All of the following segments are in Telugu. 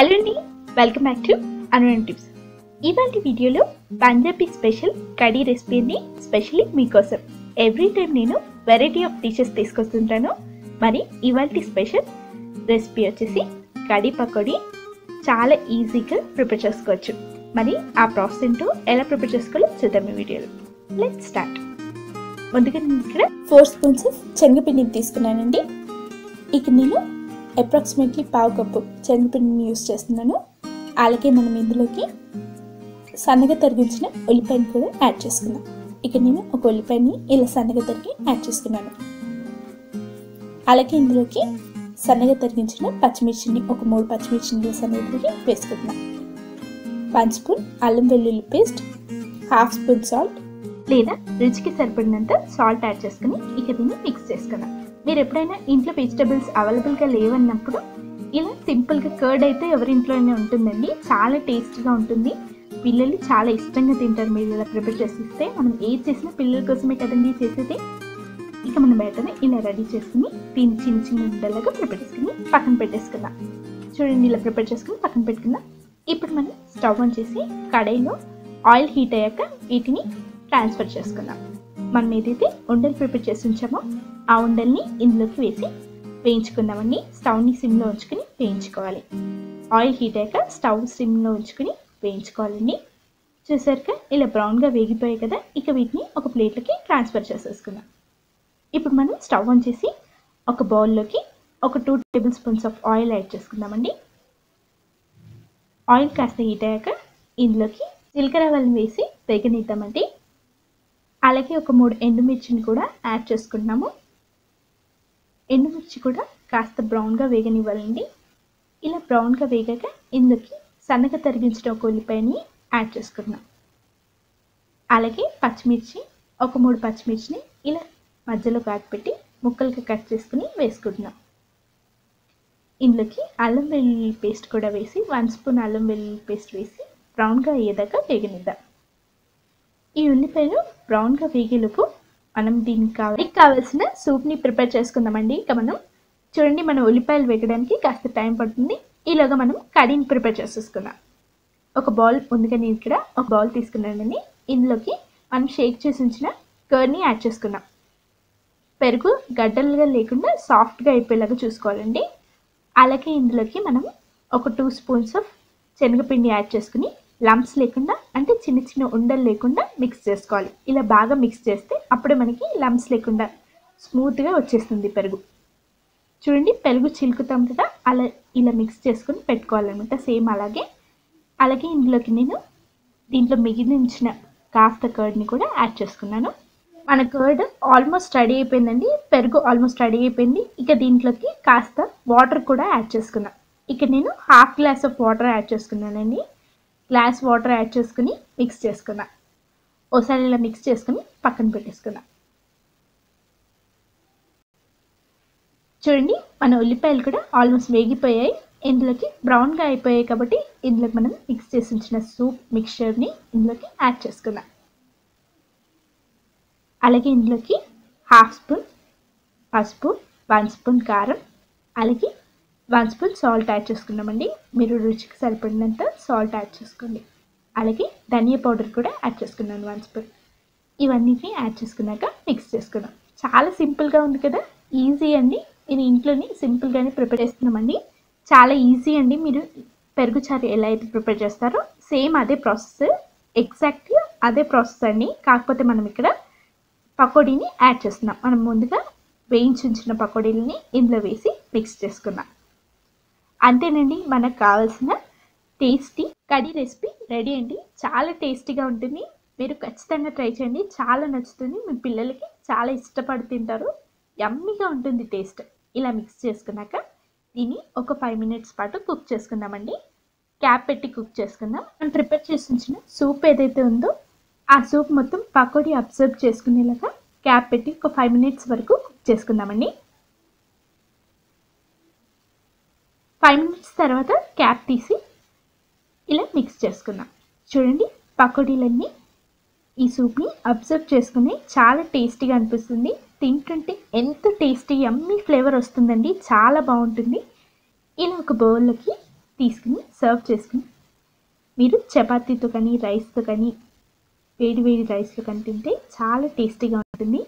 హలో అండి వెల్కమ్ బ్యాక్ టు అనువన్ టిప్స్ ఇవాళ వీడియోలో పంజాబీ స్పెషల్ కడీ రెసిపీని స్పెషల్లీ మీకోసం. ఎవ్రీ టైం నేను వెరైటీ ఆఫ్ డిషెస్ తీసుకొస్తుంటాను. మరి ఇవాళ స్పెషల్ రెసిపీ వచ్చేసి కడీ పకోడీ చాలా ఈజీగా ప్రిపేర్ చేసుకోవచ్చు. మరి ఆ ప్రాసెస్ ఏంటో ఎలా ప్రిపేర్ చేసుకోవాలో చూద్దాం ఈ వీడియోలో. లెట్ స్టార్ట్ ముందుగా నేను ఇక్కడ ఫోర్ స్పూన్స్ శనగపిండిని తీసుకున్నానండి. ఇక నేను అప్రాక్సిమేట్లీ పావు కప్పు శనగపిండిని యూస్ చేస్తున్నాను. అలాగే మనం ఇందులోకి సన్నగా తరిగించిన ఉల్లిపాయని కూడా యాడ్ చేసుకుందాం. ఇక నేను ఒక ఉల్లిపాయని ఇలా సన్నగా తరిగి యాడ్ చేసుకున్నాను. అలాగే ఇందులోకి సన్నగా తరిగించిన పచ్చిమిర్చిని ఒక మూడు పచ్చిమిర్చిని సన్నగా వేసుకుంటున్నాం వన్ స్పూన్ అల్లం వెల్లుల్లి పేస్ట్ హాఫ్ స్పూన్ సాల్ట్ లేదా రుచికి సరిపడినంత సాల్ట్ యాడ్ చేసుకుని ఇక దీన్ని మిక్స్ చేసుకున్నాం మీరు ఎప్పుడైనా ఇంట్లో వెజిటబుల్స్ అవైలబుల్గా లేవన్నప్పుడు ఇలా సింపుల్గా కర్డ్ అయితే ఎవరి ఇంట్లోనే ఉంటుందండి. చాలా టేస్ట్గా ఉంటుంది. పిల్లలు చాలా ఇష్టంగా తింటారు. మీరు ఇలా ప్రిపేర్ చేసి ఇస్తే మనం ఏది చేసినా పిల్లల కోసమే కదండి చేసేది. ఇక మనం బయటనే ఇలా రెడీ చేసుకుని దీన్ని చిన్న చిన్న ఉండలాగా ప్రిపేర్ చేసుకుని పక్కన పెట్టేసుకుందాం. చూడండి ఇలా ప్రిపేర్ చేసుకుని పక్కన పెట్టుకుందాం. ఇప్పుడు మనం స్టవ్ ఆన్ చేసి కడాయిలో ఆయిల్ హీట్ అయ్యాక వీటిని ట్రాన్స్ఫర్ చేసుకుందాం. మనం ఏదైతే ఉండలు ప్రిపేర్ చేసి ఉంచామో ఆ ఉండల్ని ఇందులోకి వేసి వేయించుకుందామండి. స్టవ్ని సిమ్లో ఉంచుకుని వేయించుకోవాలి. ఆయిల్ హీట్ అయ్యాక స్టవ్ సిమ్లో ఉంచుకుని వేయించుకోవాలండి. చూసారుక ఇలా బ్రౌన్గా వేగిపోయాయి కదా ఇక వీటిని ఒక ప్లేట్లోకి ట్రాన్స్ఫర్ చేసేసుకుందాం. ఇప్పుడు మనం స్టవ్ ఆన్ చేసి ఒక బౌల్లోకి ఒక two table spoons of oil add చేసుకుందామండి. ఆయిల్ కాస్త హీట్ అయ్యాక ఇందులోకి జీలకర్ర వాళ్ళని వేసి వేగనిద్దామండి. అలాగే ఒక మూడు ఎండుమిర్చిని కూడా యాడ్ చేసుకుంటున్నాము. ఎండుమిర్చి కూడా కాస్త బ్రౌన్గా వేగనివ్వాలండి. ఇలా బ్రౌన్గా వేగాక ఇందులోకి సన్నగా తరిగించిన ఒక ఉల్లిపాయని యాడ్ చేసుకుందాం. అలాగే పచ్చిమిర్చి ఒక మూడు పచ్చిమిర్చిని ఇలా మధ్యలో కాట్ పెట్టి ముక్కలుగా కట్ చేసుకుని వేసుకుంటున్నాం ఇందులోకి అల్లం వెల్లుల్లి పేస్ట్ కూడా వేసి వన్ స్పూన్ అల్లం వెల్లుల్లి పేస్ట్ వేసి బ్రౌన్గా అయ్యేదాకా వేగనిద్దాం. ఈ ఉల్లిపాయలు బ్రౌన్గా వేగేలోపు మనం దీనికి కావాలి కావాల్సిన సూప్ని ప్రిపేర్ చేసుకుందామండి. ఇక మనం చూడండి మనం ఉల్లిపాయలు వేయడానికి కాస్త టైం పడుతుంది. ఈలోగా మనం కడీని ప్రిపేర్ చేసేసుకుందాం. ఒక బౌల్ ముందుగా నేను ఇక్కడ ఒక బౌల్ తీసుకున్నానండి. ఇందులోకి మనం షేక్ చేసి ఉంచిన కర్ని యాడ్ చేసుకున్నాం పెరుగు గడ్డలుగా లేకుండా సాఫ్ట్గా అయిపోయేలాగా చూసుకోవాలండి. అలాగే ఇందులోకి మనం ఒక టూ స్పూన్స్ ఆఫ్ శనగపిండి యాడ్ చేసుకుని లంప్స్ లేకుండా అంటే చిన్న చిన్న ఉండలు లేకుండా మిక్స్ చేసుకోవాలి. ఇలా బాగా మిక్స్ చేస్తే అప్పుడే మనకి లంప్స్ లేకుండా స్మూత్గా వచ్చేస్తుంది పెరుగు. చూడండి పెరుగు చిలుకుతాం కదా అలా ఇలా మిక్స్ చేసుకొని పెట్టుకోవాలన్నమాట. సేమ్ అలాగే. అలాగే ఇందులోకి నేను దీంట్లో మిగిలించిన కాస్త కర్డ్ని కూడా యాడ్ చేసుకున్నాను. మన కర్డ్ ఆల్మోస్ట్ రెడీ అయిపోయిందండి. పెరుగు ఆల్మోస్ట్ రెడీ అయిపోయింది. ఇక దీంట్లోకి కాస్త వాటర్ కూడా యాడ్ చేసుకున్నాను ఇక నేను half glass of water add చేసుకున్నానండి. గ్లాస్ వాటర్ యాడ్ చేసుకుని మిక్స్ చేసుకున్నా. ఒకసారి ఇలా మిక్స్ చేసుకుని పక్కన పెట్టేసుకున్నా. చూడండి మన ఉల్లిపాయలు కూడా ఆల్మోస్ట్ వేగిపోయాయి. ఇందులోకి బ్రౌన్గా అయిపోయాయి కాబట్టి ఇందులోకి మనం మిక్స్ చేసి ఉంచిన సూప్ మిక్చర్ని ఇందులోకి యాడ్ చేసుకుందాం అలాగే ఇందులోకి హాఫ్ స్పూన్ పసుపు వన్ స్పూన్ కారం అలాగే వన్ స్పూన్ సాల్ట్ యాడ్ చేసుకున్నామండి. మీరు రుచికి సరిపడినంత సాల్ట్ యాడ్ చేసుకోండి. అలాగే ధనియా పౌడర్ కూడా యాడ్ చేసుకున్నాను వన్ స్పూన్ ఇవన్నిటిని యాడ్ చేసుకున్నాక మిక్స్ చేసుకున్నాం. చాలా సింపుల్గా ఉంది కదా? ఈజీ అండి. ఇది ఇంట్లోనే సింపుల్గానే ప్రిపేర్ చేస్తున్నామండి. చాలా ఈజీ అండి. మీరు పెరుగు చారు ఎలా అయితే ప్రిపేర్ చేస్తారో సేమ్ అదే ప్రాసెస్ ఎగ్జాక్ట్గా అదే ప్రాసెస్ అండి. కాకపోతే మనం ఇక్కడ పకోడీని యాడ్ చేస్తున్నాం. మనం ముందుగా వేయించి ఉంచిన పకోడీలని ఇందులో వేసి మిక్స్ చేసుకున్నాం అంతేనండి మనకు కావాల్సిన టేస్టీ కడీ రెసిపీ రెడీ అండి. చాలా టేస్టీగా ఉంటుంది. మీరు ఖచ్చితంగా ట్రై చేయండి. చాలా నచ్చుతుంది. మీ పిల్లలకి చాలా ఇష్టపడి తింటారు యమ్మీగా ఉంటుంది టేస్ట్ ఇలా మిక్స్ చేసుకున్నాక దీన్ని ఒక ఫైవ్ మినిట్స్ పాటు కుక్ చేసుకుందామండి. క్యాప్ పెట్టి కుక్ చేసుకుందాం. మనం ప్రిపేర్ చేసి ఉంచిన సూప్ ఏదైతే ఉందో ఆ సూప్ మొత్తం పకోడీ అబ్జర్వ్ చేసుకునేలాగా క్యాప్ పెట్టి ఒక ఫైవ్ మినిట్స్ వరకు కుక్ చేసుకుందామండి. ఫైవ్ మినిట్స్ తర్వాత క్యాప్ తీసి ఇలా మిక్స్ చేసుకుందాం. చూడండి పకోడీలన్నీ ఈ సూప్ని అబ్జర్వ్ చేసుకుని చాలా టేస్టీగా అనిపిస్తుంది. తింటుంటే ఎంత టేస్టీ ఎమ్మీ ఫ్లేవర్ వస్తుందండి. చాలా బాగుంటుంది. ఇలా ఒక బౌల్లోకి తీసుకుని సర్వ్ చేసుకుని మీరు చపాతీతో కానీ రైస్తో కానీ వేడి వేడి రైస్లో కానీ తింటే చాలా టేస్టీగా ఉంటుంది.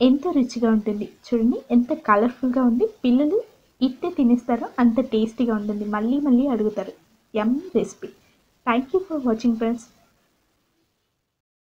ఎంతో రుచిగా ఉంటుంది. చూడండి ఎంత కలర్ఫుల్గా ఉంది. పిల్లలు ఇట్టే తినేస్తారో అంత టేస్టీగా ఉంటుంది. మళ్ళీ మళ్ళీ అడుగుతారు. ఎం recipe. Thank you for watching friends